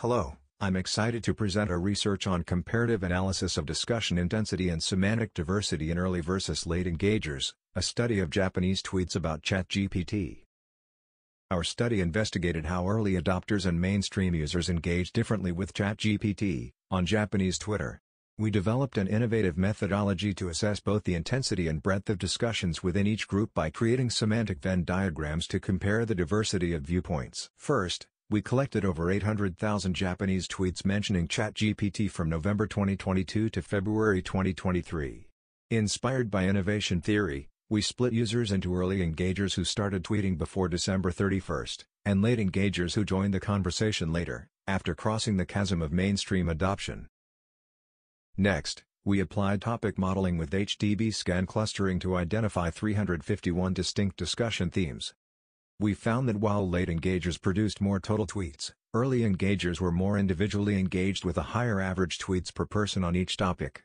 Hello, I'm excited to present our research on comparative analysis of discussion intensity and semantic diversity in early versus late engagers, a study of Japanese tweets about ChatGPT. Our study investigated how early adopters and mainstream users engage differently with ChatGPT, on Japanese Twitter. We developed an innovative methodology to assess both the intensity and breadth of discussions within each group by creating semantic Venn diagrams to compare the diversity of viewpoints. First, we collected over 800,000 Japanese tweets mentioning ChatGPT from November 2022 to February 2023. Inspired by innovation theory, we split users into early engagers who started tweeting before December 31st, and late engagers who joined the conversation later, after crossing the chasm of mainstream adoption. Next, we applied topic modeling with HDBSCAN clustering to identify 351 distinct discussion themes. We found that while late engagers produced more total tweets, early engagers were more individually engaged with a higher average tweets per person on each topic.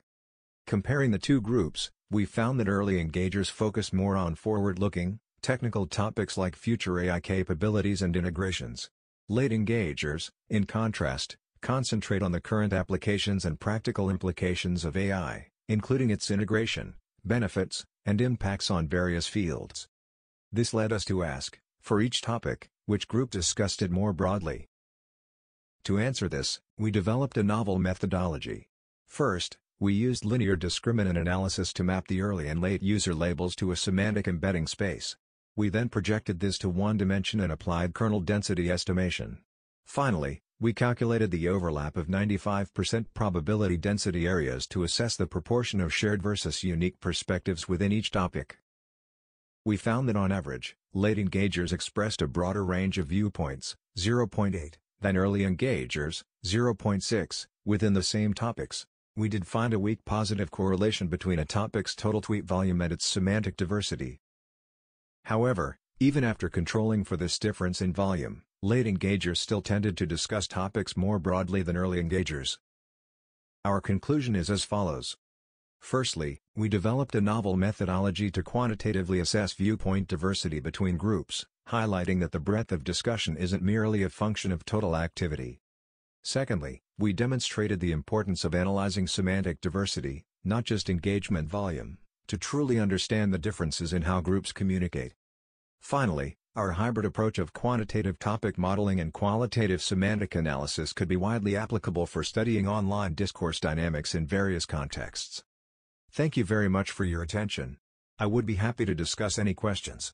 Comparing the two groups, we found that early engagers focused more on forward-looking, technical topics like future AI capabilities and integrations. Late engagers, in contrast, concentrate on the current applications and practical implications of AI, including its integration, benefits, and impacts on various fields. This led us to ask, for each topic, which group discussed it more broadly. To answer this, we developed a novel methodology. First, we used linear discriminant analysis to map the early and late user labels to a semantic embedding space. We then projected this to one dimension and applied kernel density estimation. Finally, we calculated the overlap of 95% probability density areas to assess the proportion of shared versus unique perspectives within each topic. We found that on average, late engagers expressed a broader range of viewpoints, 0.8, than early engagers, 0.6, within the same topics. We did find a weak positive correlation between a topic's total tweet volume and its semantic diversity. However, even after controlling for this difference in volume, Late engagers still tended to discuss topics more broadly than early engagers. Our conclusion is as follows. Firstly, we developed a novel methodology to quantitatively assess viewpoint diversity between groups, highlighting that the breadth of discussion isn't merely a function of total activity. Secondly, we demonstrated the importance of analyzing semantic diversity, not just engagement volume, to truly understand the differences in how groups communicate. Finally, our hybrid approach of quantitative topic modeling and qualitative semantic analysis could be widely applicable for studying online discourse dynamics in various contexts. Thank you very much for your attention. I would be happy to discuss any questions.